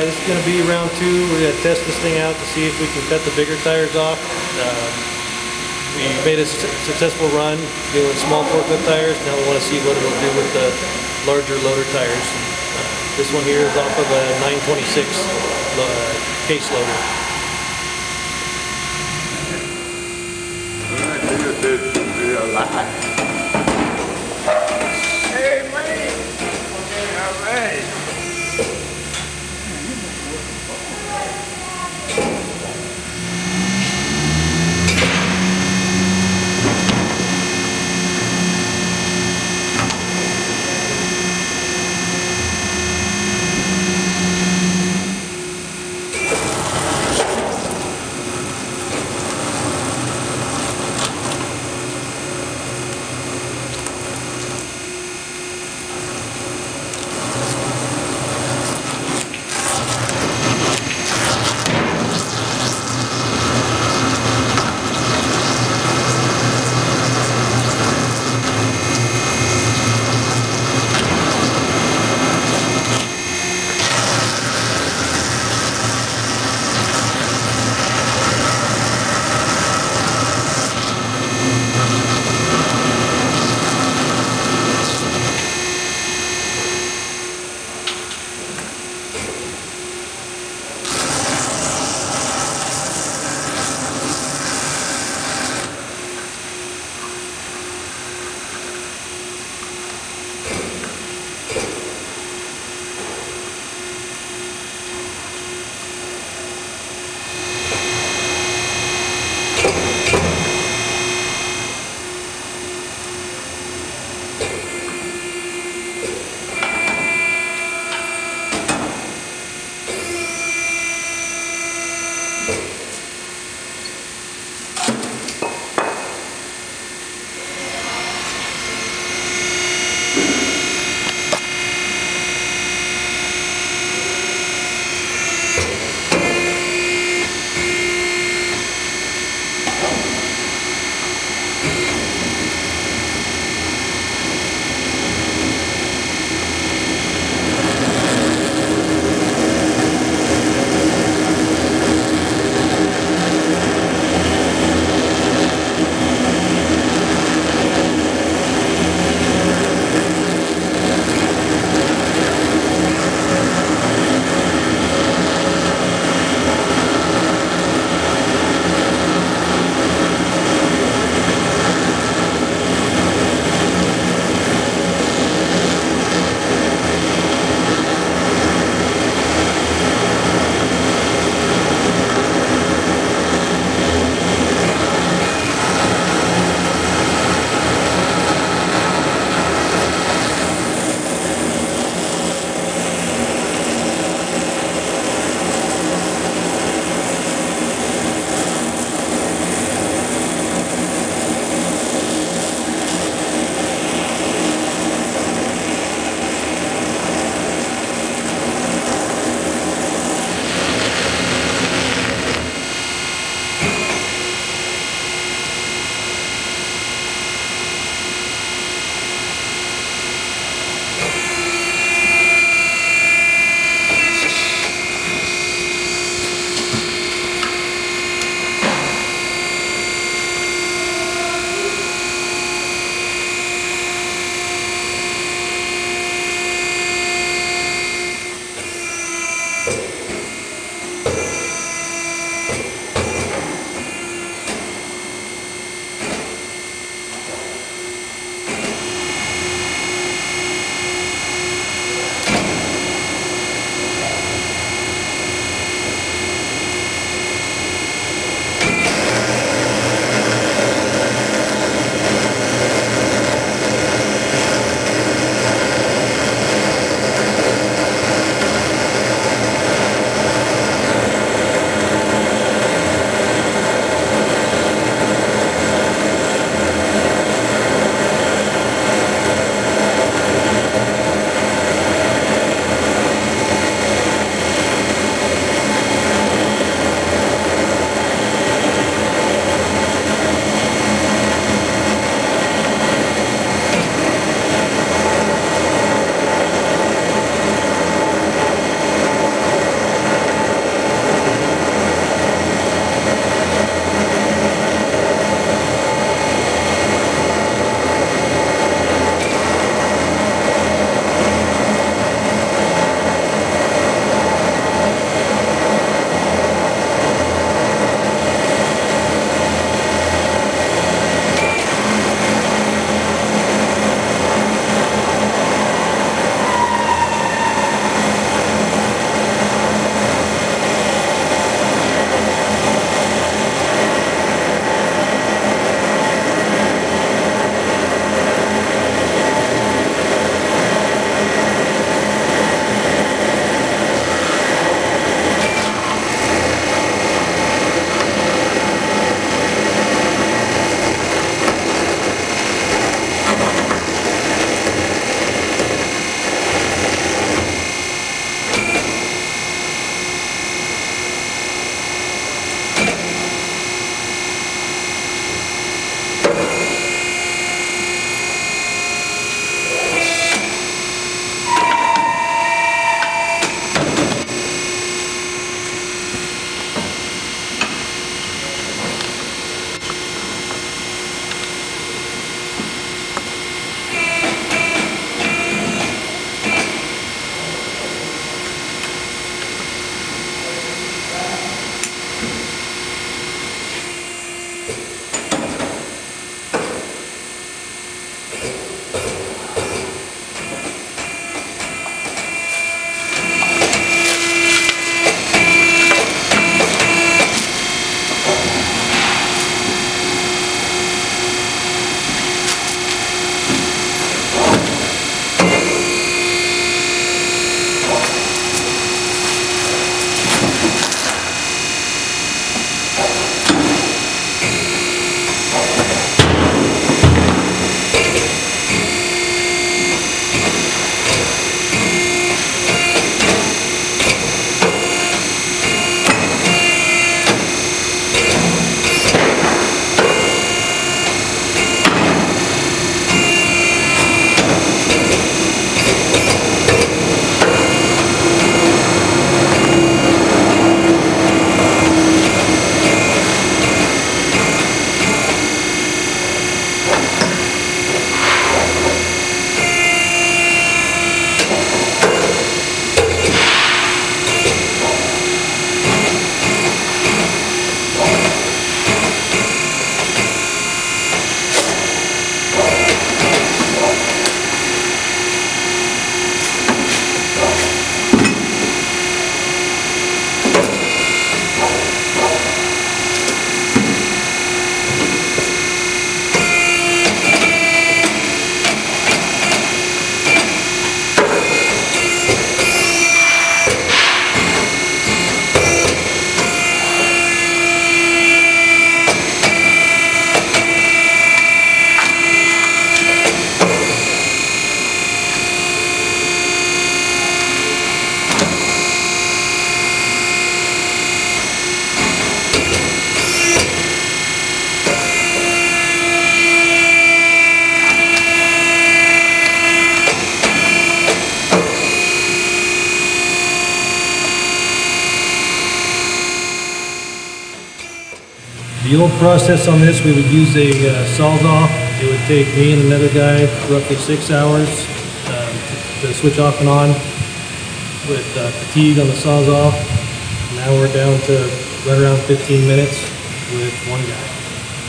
Alright, this is going to be round two. We're going to test this thing out to see if we can cut the bigger tires off. Uh, we made a su- successful run doing small forklift tires. Now we want to see what it'll do with the larger loader tires. Uh, this one here is off of a 926 uh, case loader. Hey, The old process on this, we would use a uh, Sawzall. It would take me and another guy roughly six hours um, to switch off and on with uh, fatigue on the Sawzall. Now we're down to right around 15 minutes with one guy.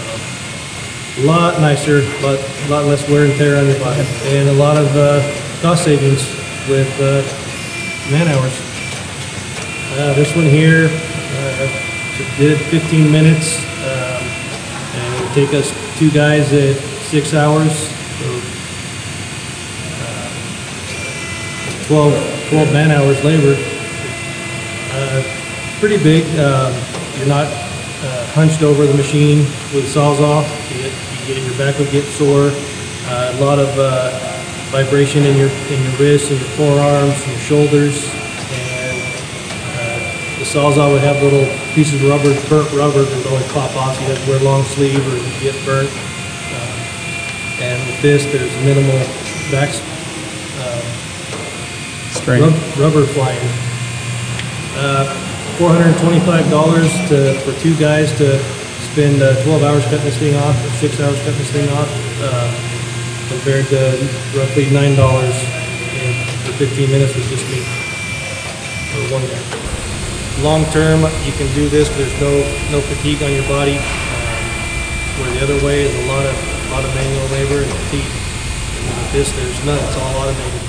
So, A lot nicer, lot, lot less wear and tear on your body, and a lot of uh, cost savings with uh, man hours. Uh, this one here, uh, did 15 minutes, take us two guys at six hours, so uh, 12, 12 man hours labor. Uh, Pretty big, um, you're not uh, hunched over the machine with Sawzall, you get, you get, your back would get sore, Uh, a lot of uh, vibration in your, in your wrists and your forearms and your shoulders, and uh, the Sawzall would have little pieces of rubber, burnt rubber that would only pop off, so you'd have to wear long sleeve or you get burnt. Um, And with this, there's minimal back, Strain. rub- rubber flying. Uh, $425 to, for two guys to spend uh, 12 hours cutting this thing off, or six hours cutting this thing off, uh, compared to roughly $9 for 15 minutes with just me, or one guy. Long-term, you can do this, there's no, no fatigue on your body, um, where the other way is a lot of, lot of manual labor and fatigue. And with this, there's none, it's all automated.